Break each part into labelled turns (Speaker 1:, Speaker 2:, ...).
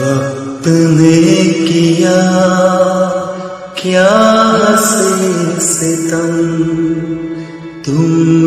Speaker 1: वक्त ने किया क्या हँसी सितम तुम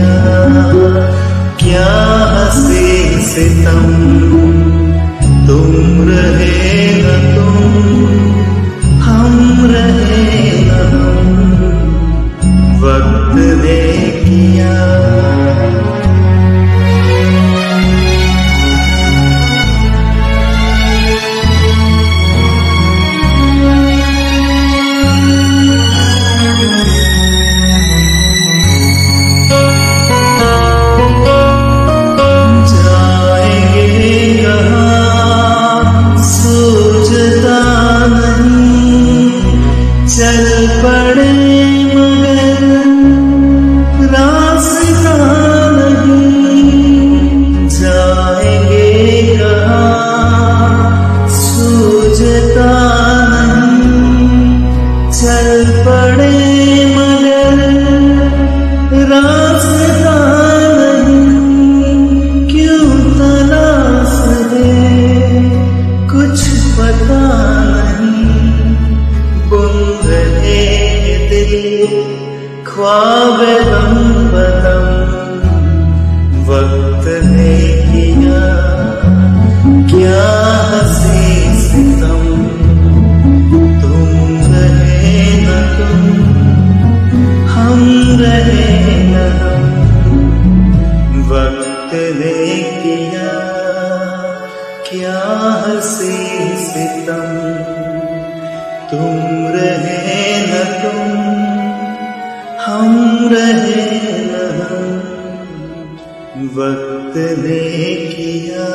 Speaker 1: किया, क्या से सितम? तुम रहे न तुम, हम रहे न हम। वक्त ने किया। पड़े मगर रास्ता जाएँगे कहा? सूझता नहीं। चल पड़े वक्त ने किया, क्या हँसी सितम, तुम रहे न तुम, हम रहे न हम, वक्त ने किया, क्या हँसी सितम, तुम रहे न तुम। हम रहे वक्त ने किया।